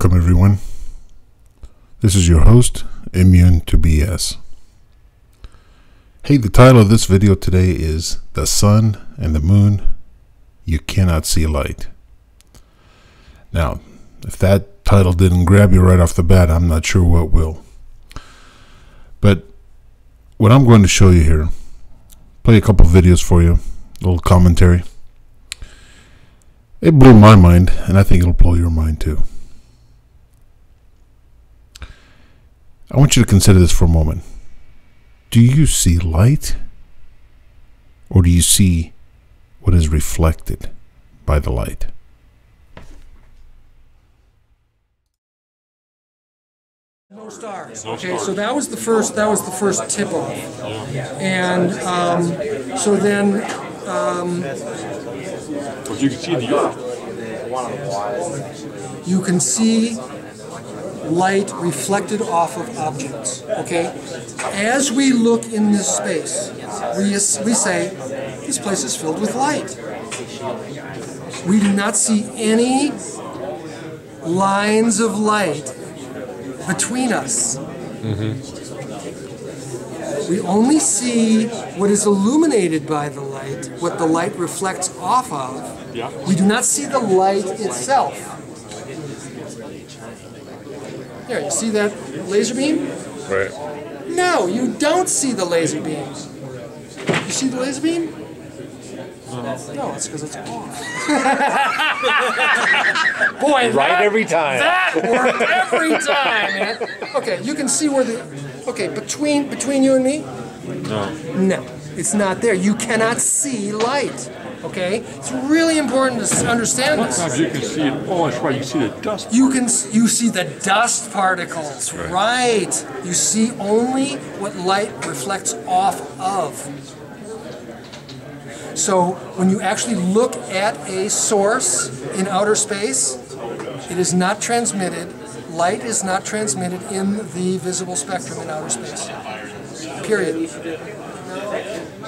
Welcome, everyone. This is your host, Immune to BS. Hey, the title of this video today is The Sun and the Moon You Cannot See Light. Now, if that title didn't grab you right off the bat, I'm not sure what will. But what I'm going to show you here, play a couple videos for you, a little commentary. It blew my mind, and I think it'll blow your mind too. I want you to consider this for a moment. Do you see light? Or do you see what is reflected by the light? No stars. Okay, so that was the first. That was the first tip off, and um, so then But you can see the earth. you can see light reflected off of objects. Okay, as we look in this space, we we say this place is filled with light. We do not see any lines of light between us. Mm-hmm. We only see what is illuminated by the light, what the light reflects off of. Yeah. We do not see the light itself. Here, you see that laser beam? Right. No, you don't see the laser beam. You see the laser beam? No, it's because it's off. Boy, Right that- every time. That worked every time, man. Okay, you can see where the. Okay, between between you and me. No. No, it's not there. You cannot see light. Okay, it's really important to understand this. Sometimes you can see it. Oh, that's right. You see the dust. You can you see the dust particles, right? You see only what light reflects off of. So when you actually look at a source in outer space, it is not transmitted. Light is not transmitted in the visible spectrum in outer space. Period.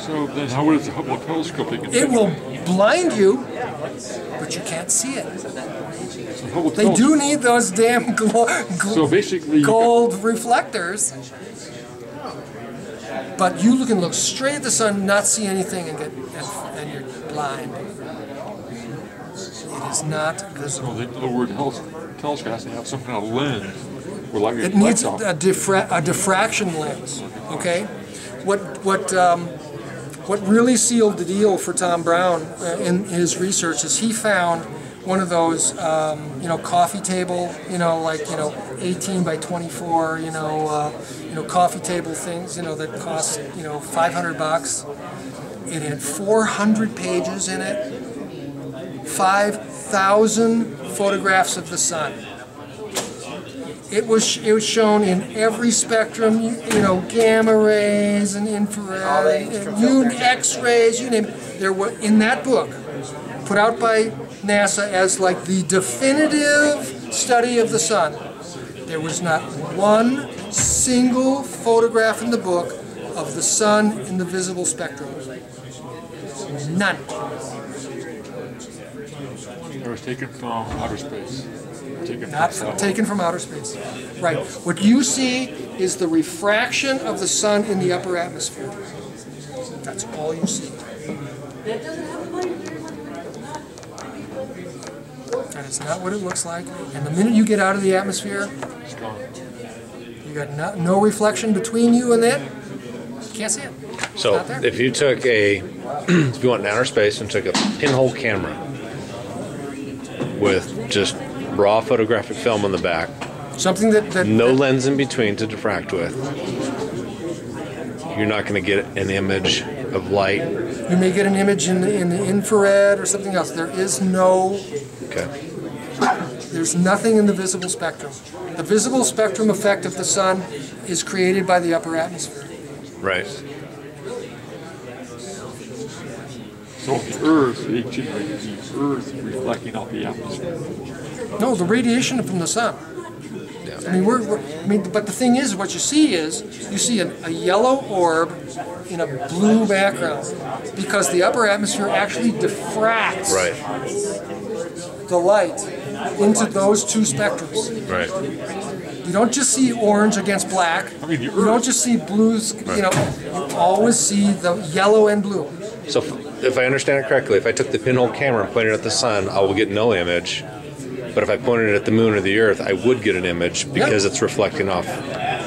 So then, how would the Hubble It will blind you, but you can't see it. So They do need those damn So basically, gold reflectors. But you can look straight at the sun, not see anything, and get and, and you're blind. It is not visible. the, the word telescope has to have some kind of lens light It needs a, diffra- a diffraction lens. Okay, what what um, what really sealed the deal for Tom Brown uh, in his research is he found one of those um, you know coffee table you know like you know 18 by 24 you know uh, you know coffee table things you know that cost you know 500 bucks. It had 400 pages in it, 5,000 photographs of the sun. It was it was shown in every spectrum, you, you know, gamma rays and infrared, and you X-rays, you name it. There were in that book, put out by NASA as like the definitive study of the sun. There was not one single photograph in the book of the sun in the visible spectrum. None. It was taken from outer space. Taken Not from taken from outer space. Right. What you see is the refraction of the sun in the upper atmosphere. That's all you see. That doesn't have a microphone. That is not what it looks like. And the minute you get out of the atmosphere, It's gone. you got no, no reflection between you and it. You can't see it. So if you took a, if you went in outer space and took a pinhole camera with just raw photographic film on the back, Something that, that no that- lens in between to diffract with, you're not going to get an image of light. you may get an image in the, in the infrared or something else. There is no Okay. There's nothing in the visible spectrum. The visible spectrum effect of the sun is created by the upper atmosphere. Right. So the Earth, they generate the Earth reflecting off the atmosphere. No, the radiation from the sun. I mean, we're, we're I mean, but the thing is, what you see is you see a, a yellow orb in a blue background because the upper atmosphere actually diffracts Right. the light into those two spectrums. Right. You don't just see orange against black. I mean, You don't just see blues, you know, you always see the yellow and blue. So if, I understand it correctly, if I took the pinhole camera and pointed it at the sun, I will get no image. But if I pointed it at the moon or the earth, I would get an image because it's reflecting off.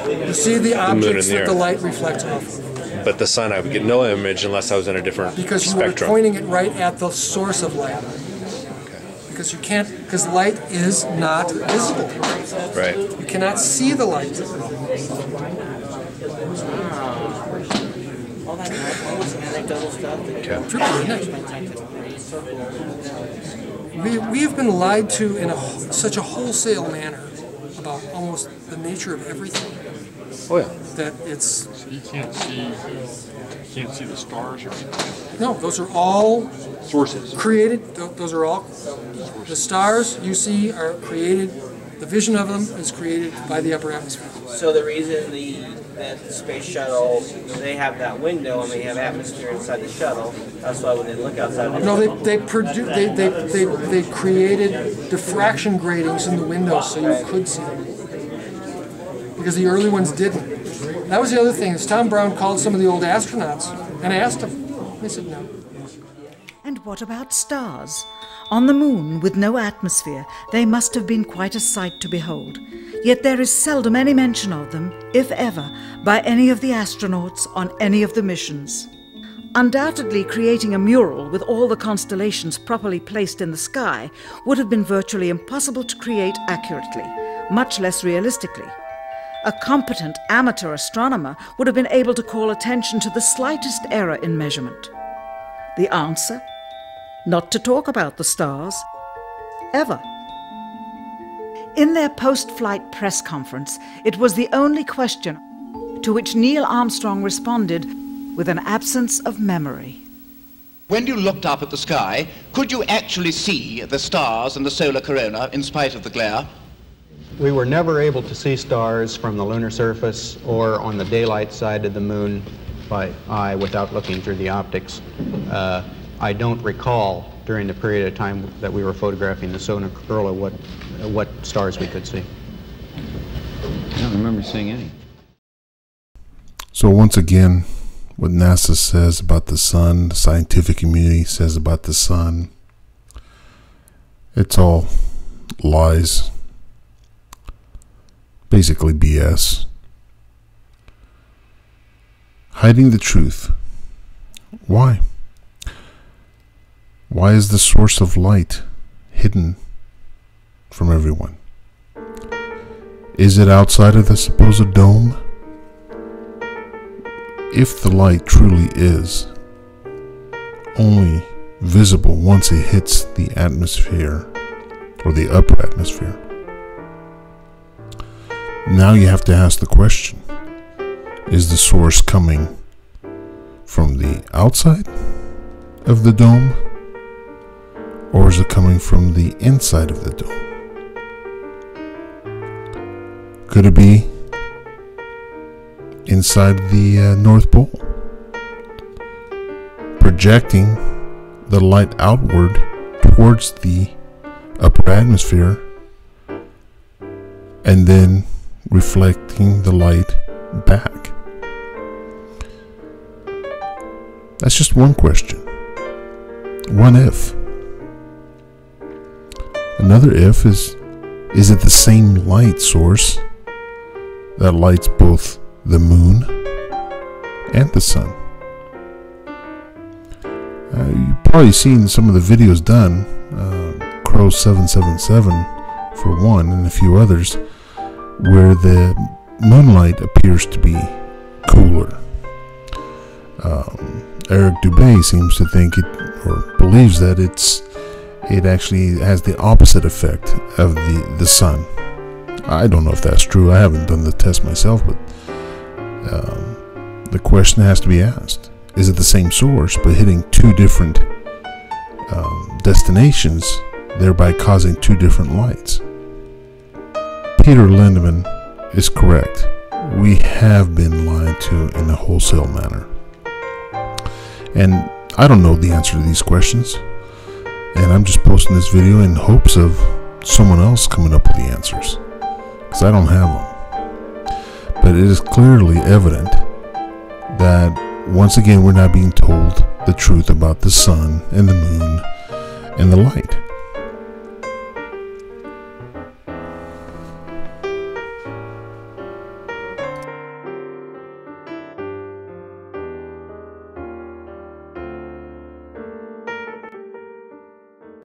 You see the objects and the that the light reflects off of. But the sun, I would get no image unless I was in a different Because you spectrum. were pointing it right at the source of light. Because you can't, because light is not visible. right. You cannot see the light. Okay. Trippy, isn't? We, we have been lied to in a, such a wholesale manner about almost the nature of everything Oh yeah. that it's, So you can't see, you can't see the stars or anything. no, those are all Sources. created, th- those are all, the stars you see are created, the vision of them is created by the upper atmosphere. So the reason the that the space shuttle they have that window and they have atmosphere inside the shuttle. That's why when they look outside. They No, they, they produ they, they, they, they created diffraction gratings in the windows so you could see them. Because the early ones didn't. That was the other thing, is Tom Brown called some of the old astronauts and asked them. They said no. And what about stars? On the moon, with no atmosphere, they must have been quite a sight to behold. Yet there is seldom any mention of them, if ever, by any of the astronauts on any of the missions. Undoubtedly, creating a mural with all the constellations properly placed in the sky would have been virtually impossible to create accurately, much less realistically. A competent amateur astronomer would have been able to call attention to the slightest error in measurement. The answer? Not to talk about the stars. Ever. In their post flight press conference, it was the only question to which Neil Armstrong responded with an absence of memory. When you looked up at the sky, could you actually see the stars and the solar corona in spite of the glare? We were never able to see stars from the lunar surface or on the daylight side of the moon by eye without looking through the optics. Uh, I don't recall during the period of time that we were photographing the solar corona what, what stars we could see. I don't remember seeing any. So once again, what NASA says about the sun, the scientific community says about the sun, it's all lies. Basically BS. Hiding the truth. Why? Why is the source of light hidden from everyone? Is it outside of the supposed dome? if the light truly is only visible once it hits the atmosphere or the upper atmosphere, now you have to ask the question is the source coming from the outside of the dome or is it coming from the inside of the dome? Could it be inside the uh, North Pole, projecting the light outward towards the upper atmosphere, and then reflecting the light back? That's just one question. One if. Another if is is it the same light source that lights both the moon and the sun? Uh, you've probably seen some of the videos done, uh, Crow 777 for one, and a few others, where the moonlight appears to be cooler. Um, Eric Dubay seems to think it, or believes that it's it actually has the opposite effect of the, the sun. I don't know if that's true. I haven't done the test myself, but um, the question has to be asked is it the same source but hitting two different um, destinations, thereby causing two different lights? Peter Lindemann is correct. We have been lied to in a wholesale manner. And I don't know the answer to these questions. And I'm just posting this video in hopes of someone else coming up with the answers because I don't have them. But it is clearly evident that once again we're not being told the truth about the sun and the moon and the light.